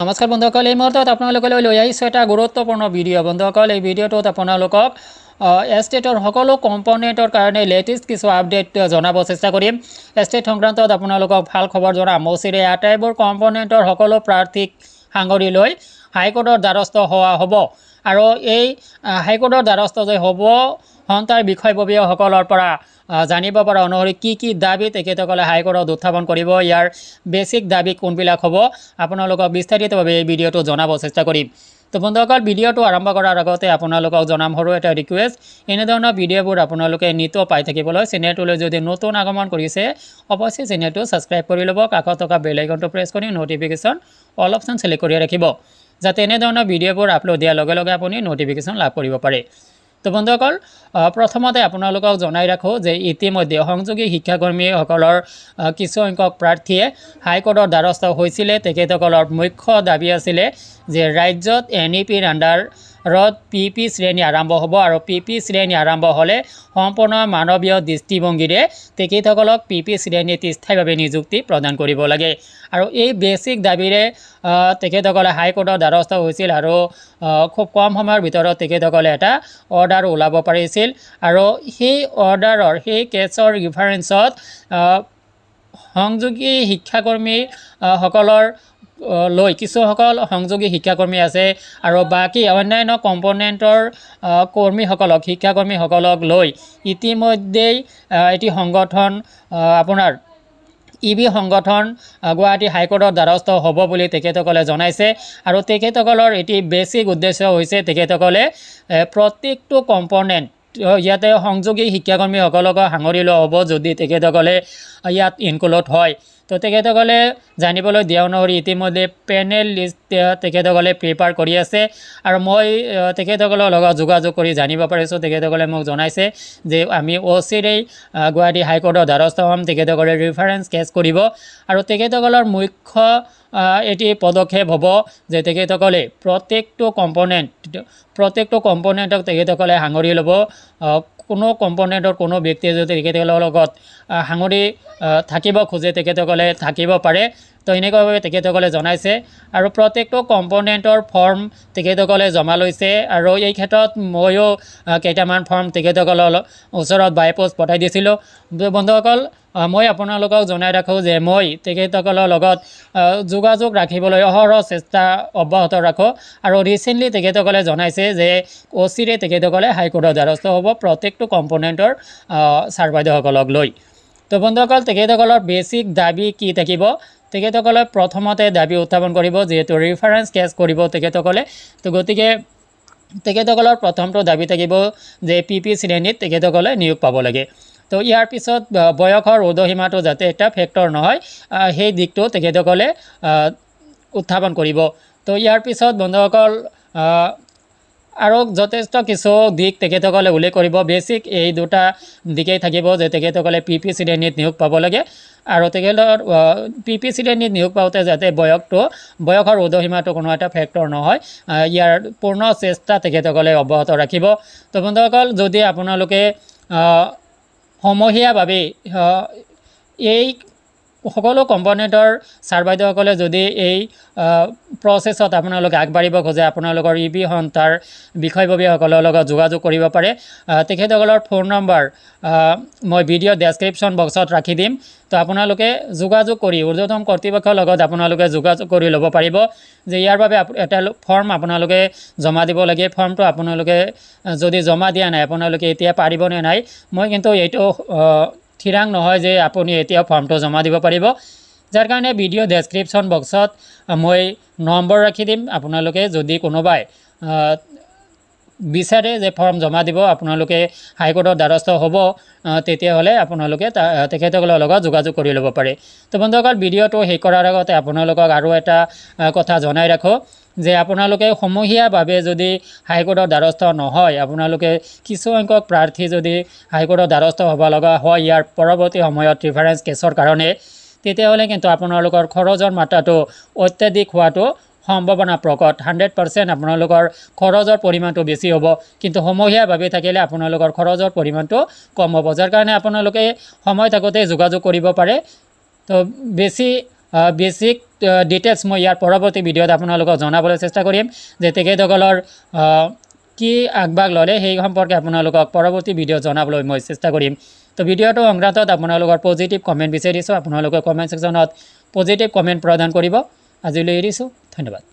নমস্কাৰ বন্ধুসকল এই মুহূৰ্তত আপোনালোকলৈ লৈ আহিছোঁ এটা গুৰুত্বপূৰ্ণ ভিডিঅ' বন্ধুসকল এই ভিডিঅ'টোত আপোনালোকক এষ্টেটৰ সকলো কম্পনেণ্টৰ কাৰণে লেটেষ্ট কিছু আপডেট জনাব চেষ্টা কৰিম। এষ্টেট সংক্ৰান্তত আপোনালোকক ভাল খবৰ জনাম মৌচিৰে আটাইবোৰ কম্পনেণ্টৰ সকলো প্ৰাৰ্থীক সাঙুৰি লৈ হাইকোৰ্টৰ দ্বাৰস্থ হোৱা হ'ব। আৰু এই হাইকোৰ্টৰ দ্বাৰস্থ যে হ'ব সন্তাৰ বিষয়ববীয়াসকলৰ পৰা জানিব পৰা অনুসৰি কি কি দাবী তেখেতসকলে হাইকোৰ্টত উত্থাপন কৰিব ইয়াৰ বেছিক দাবী কোনবিলাক হ'ব আপোনালোকক বিস্তাৰিতভাৱে এই ভিডিঅ'টো জনাব চেষ্টা কৰিম। তো বন্ধুসকল ভিডিঅ'টো আৰম্ভ কৰাৰ আগতে আপোনালোকক জনাম সৰু এটা ৰিকুৱেষ্ট এনেধৰণৰ ভিডিঅ'বোৰ আপোনালোকে নিতৌ পাই থাকিবলৈ চেনেলটোলৈ যদি নতুন আগমন কৰিছে অৱশ্যে চেনেলটো ছাবস্ক্ৰাইব কৰি ল'ব কাষত থকা বেল আইকনটো প্ৰেছ কৰি ন'টিফিকেশ্যন অল অপশ্যন ছিলেক্ট কৰি ৰাখিব যাতে এনেধৰণৰ ভিডিঅ'বোৰ আপলোড দিয়াৰ লগে লগে আপুনি ন'টিফিকেশ্যন লাভ কৰিব পাৰে। তো বন্ধুসকল প্ৰথমতে আপোনালোকক জনাই ৰাখোঁ যে ইতিমধ্যে সংযোগী শিক্ষাকৰ্মীসকলৰ কিছুসংখ্যক প্ৰাৰ্থীয়ে হাইকোৰ্টৰ দ্বাৰস্থ হৈছিলে। তেখেতসকলৰ মুখ্য দাবী আছিলে যে ৰাজ্যত এন ই পিৰ আণ্ডাৰত পি পি শ্ৰেণী আৰম্ভ হ'ব আৰু পি পি শ্ৰেণী আৰম্ভ হ'লে সম্পূৰ্ণ মানৱীয় দৃষ্টিভংগীৰে তেখেতসকলক পি পি শ্ৰেণীত স্থায়ীভাৱে নিযুক্তি প্ৰদান কৰিব লাগে। আৰু এই বেছিক দাবীৰে তেখেতসকলে হাইকোৰ্টৰ দ্বাৰস্থ হৈছিল আৰু খুব কম সময়ৰ ভিতৰত তেখেতসকলে এটা অৰ্ডাৰ ওলাব পাৰিছিল। আৰু সেই অৰ্ডাৰৰ সেই কেছৰ ৰিফাৰেঞ্চত সংযোগী শিক্ষাকৰ্মী সকলৰ লৈ কিছুসকল সংযোগী শিক্ষাকৰ্মী আছে আৰু বাকী অন্যান্য কম্পনেণ্টৰ কৰ্মীসকলক শিক্ষাকৰ্মীসকলক লৈ ইতিমধ্যেই এটি সংগঠন আপোনাৰ ই বি সংগঠন গুৱাহাটী হাইকোৰ্টৰ দ্বাৰস্থ হ'ব বুলি তেখেতসকলে জনাইছে আৰু তেখেতসকলৰ এটি বেছিক উদ্দেশ্য হৈছে তেখেতসকলে প্ৰত্যেকটো কম্পনেণ্ট ইয়াতে সংযোগী শিক্ষাকৰ্মীসকলক সাঙুৰি লোৱা হ'ব যদি তেখেতসকলে ইয়াত ইনক্লুড হয়। তো তেখেতসকলে জানিবলৈ দিয়া অনুসৰি ইতিমধ্যে পেনেল লিষ্ট তেখেতসকলে প্ৰিপেয়াৰ কৰি আছে আৰু মই তেখেতসকলৰ লগত যোগাযোগ কৰি জানিব পাৰিছোঁ। তেখেতসকলে মোক জনাইছে যে আমি অ' চিৰেই গুৱাহাটী হাইকোৰ্টৰ দ্বাৰস্থ হ'ম। তেখেতসকলে ৰিফাৰেঞ্চ কেছ কৰিব আৰু তেখেতসকলৰ মুখ্য এটি পদক্ষেপ হ'ব যে তেখেতসকলে প্ৰত্যেকটো কম্পনেণ্ট প্ৰত্যেকটো কম্পনেণ্টক তেখেতসকলে সাঙুৰি ল'ব। কোনো কম্পনেণ্টৰ কোনো ব্যক্তিয়ে যদি তেখেতসকলৰ লগত সাঙুৰি থাকিব খোজে তেখেতসকলে থাকিব পাৰে। তো এনেকুৱাভাৱে তেখেতসকলে জনাইছে আৰু প্ৰত্যেকটো কম্পনেণ্টৰ ফৰ্ম তেখেতসকলে জমা লৈছে আৰু এই ক্ষেত্ৰত ময়ো কেইটামান ফৰ্ম তেখেতসকলৰ ওচৰত বাই পোষ্ট পঠাই দিছিলোঁ। বন্ধুসকল মই আপোনালোকক জনাই ৰাখোঁ যে মই তেখেতসকলৰ লগত যোগাযোগ ৰাখিবলৈ অহৰহ চেষ্টা অব্যাহত ৰাখোঁ আৰু ৰিচেণ্টলি তেখেতসকলে জনাইছে যে অচিৰে তেখেতসকলে হাইকোৰ্টৰ দ্বাৰস্থ হ'ব প্ৰত্যেকটো কম্পনেণ্টৰ ছাৰ বাইদেউসকলক লৈ। তো বন্ধুসকল তেখেতসকলৰ বেছিক দাবী কি থাকিব? তেখেতসকলে প্ৰথমতে দাবী উত্থাপন কৰিব যিহেতু ৰিফাৰেঞ্চ কেছ কৰিব তেখেতসকলে। তো গতিকে তেখেতসকলৰ প্ৰথমটো দাবী থাকিব যে পি পি শ্ৰেণীত তেখেতসকলে নিয়োগ পাব লাগে। তো ইয়াৰ পিছত বয়সৰ উৰ্ধসীমাটো যাতে এটা ফেক্টৰ নহয় সেই দিশটো তেখেতসকলে উত্থাপন কৰিব। তো ইয়াৰ পিছত বন্ধুসকল আৰু যথেষ্ট কিছু দিশ তেখেতসকলে উল্লেখ কৰিব। বেছিক এই দুটা দিশেই থাকিব যে তেখেতসকলে পি পি শ্ৰেণীত নিয়োগ পাব লাগে আৰু তেখেতৰ পি পি শ্ৰেণীত নিয়োগ পাওঁতে যাতে বয়সটো বয়সৰ উৰ্ধসীমাটো কোনো এটা ফেক্টৰ নহয় ইয়াৰ পূৰ্ণ চেষ্টা তেখেতসকলে অব্যাহত ৰাখিব। তো বন্ধুসকল যদি আপোনালোকে সমূহীয়াভাৱে এই সকলো কম্পনেণ্টৰ ছাৰ বাইদেউসকলে যদি এই প্ৰচেছত আপোনালোকে আগবাঢ়িব খোজে আপোনালোকৰ ই বি সন্থাৰ বিষয়ববীয়াসকলৰ লগত যোগাযোগ কৰিব পাৰে তেখেতসকলৰ ফোন নম্বৰ মই ভিডিঅ' ডেছক্ৰিপশ্যন বক্সত ৰাখি দিম। তো আপোনালোকে যোগাযোগ কৰি ঊৰ্ধতম কৰ্তৃপক্ষৰ লগত আপোনালোকে যোগাযোগ কৰি ল'ব পাৰিব যে ইয়াৰ বাবে এটা ফৰ্ম আপোনালোকে জমা দিব লাগে। ফৰ্মটো আপোনালোকে যদি জমা দিয়া নাই আপোনালোকে এতিয়া পাৰিবনে নাই মই কিন্তু এইটো থিৰাং নহয় যে আপুনি এতিয়াও ফৰ্মটো জমা দিব পাৰিব। যাৰ কাৰণে ভিডিঅ' ডেছক্ৰিপশ্যন বক্সত মই নম্বৰ ৰাখি দিম। আপোনালোকে যদি কোনোবাই বিচাৰে যে ফৰ্ম জমা দিব আপোনালোকে হাইকোৰ্টৰ দ্বাৰস্থ হ'ব তেতিয়াহ'লে আপোনালোকে তেখেতসকলৰ লগত যোগাযোগ কৰি ল'ব পাৰে। তো বন্ধুসকল ভিডিঅ'টো শেষ কৰাৰ আগতে আপোনালোকক আৰু এটা কথা জনাই ৰাখোঁ যে আপোনালোকে সমূহীয়াভাৱে যদি হাইকোৰ্টৰ দ্বাৰস্থ নহয় আপোনালোকে কিছুসংখ্যক প্ৰাৰ্থী যদি হাইকোৰ্টৰ দ্বাৰস্থ হ'ব লগা হয় ইয়াৰ পৰৱৰ্তী সময়ত ৰিফাৰেঞ্চ কেছৰ কাৰণে তেতিয়াহ'লে কিন্তু আপোনালোকৰ খৰচৰ মাত্ৰাটো অত্যাধিক হোৱাটো সম্ভাৱনা প্ৰকট। হাণ্ড্ৰেড পাৰ্চেণ্ট আপোনালোকৰ খৰচৰ পৰিমাণটো বেছি হ'ব। কিন্তু সমূহীয়াভাৱে থাকিলে আপোনালোকৰ খৰচৰ পৰিমাণটো কম হ'ব। যাৰ কাৰণে আপোনালোকে সময় থাকোঁতে যোগাযোগ কৰিব পাৰে। তো বেছি বেছিক ডিটেইলছ মই ইয়াৰ পৰৱৰ্তী ভিডিঅ'ত আপোনালোকক জনাবলৈ চেষ্টা কৰিম যে তেখেতসকলৰ কি আগভাগ ল'লে সেই সম্পৰ্কে আপোনালোকক পৰৱৰ্তী ভিডিঅ' জনাবলৈ মই চেষ্টা কৰিম। তো ভিডিঅ'টো সংক্ৰান্তত আপোনালোকৰ পজিটিভ কমেণ্ট বিচাৰিছোঁ আপোনালোকে কমেণ্ট ছেকশ্যনত পজিটিভ কমেণ্ট প্ৰদান কৰিব। আজিলৈ এৰিছোঁ। ধন্যবাদ